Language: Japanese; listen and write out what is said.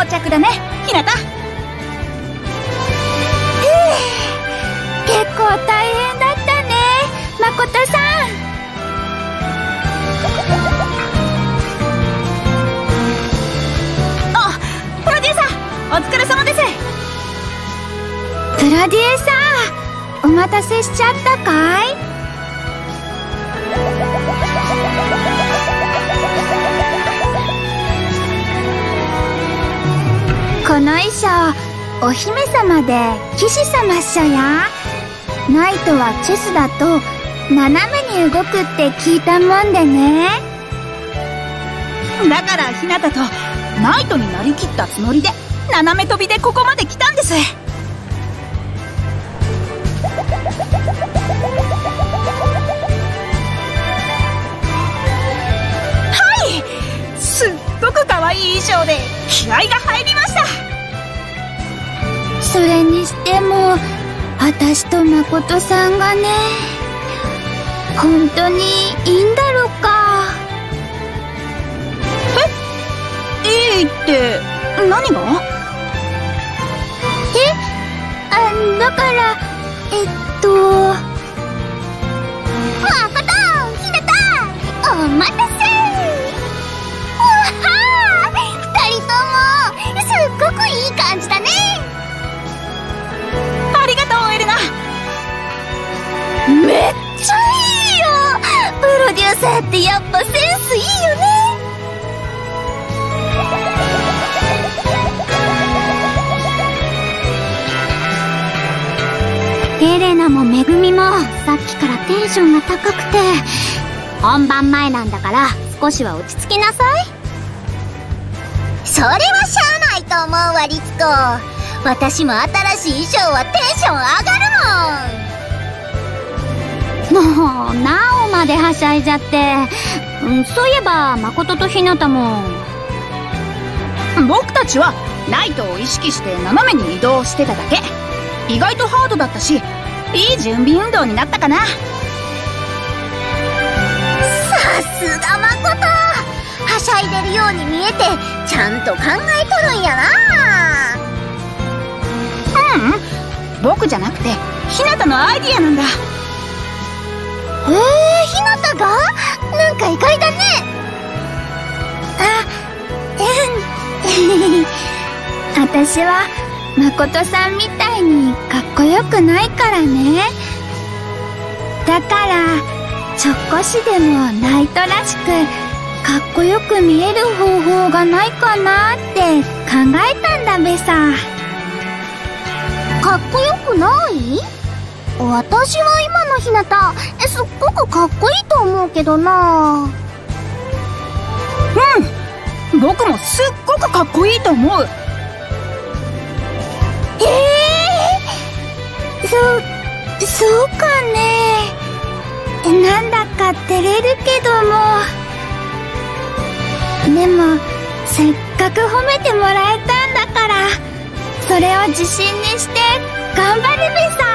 到着だね。ひなた。結構大変だったね。誠さん。あプロデューサーお疲れ様です。プロデューサーお待たせしちゃったかい？この衣装お姫様で騎士様っしょや。ナイトはチェスだと斜めに動くって聞いたもんでね。だからひなたとナイトになりきったつもりで斜め飛びでここまで来たんです。はい！すっごく可愛い衣装で気合が入りましたそれにしても私と誠さんがね本当にいいんだろうか。え？いいって何が？え？あだからえっと誠ひなたお待たせーサーってやっぱセンスいいよね。エレナもめぐみも。さっきからテンションが高くて。本番前なんだから少しは落ち着きなさい。それはしゃあないと思うわ律子。私も新しい衣装はテンション上がるもん。もうなおまではしゃいじゃって。うんそういえば誠とひなたも。僕たちはナイトを意識して斜めに移動してただけ。意外とハードだったしいい準備運動になったかな。さすが誠。はしゃいでるように見えてちゃんと考えとるんやな。ううん僕じゃなくてひなたのアイディアなんだ、ひなたがなんか意外だね。あうん。私は誠さんみたいにかっこよくないからね。だからちょっこしでもナイトらしくかっこよく見える方法がないかなって考えたんだべさ。かっこよくない？私は今のひなたすっごくかっこいいと思うけどな。うん。僕もすっごくかっこいいと思う。ええー、そうそうかね。なんだか照れるけども。でもせっかく褒めてもらえたんだからそれを自信にして頑張るべさ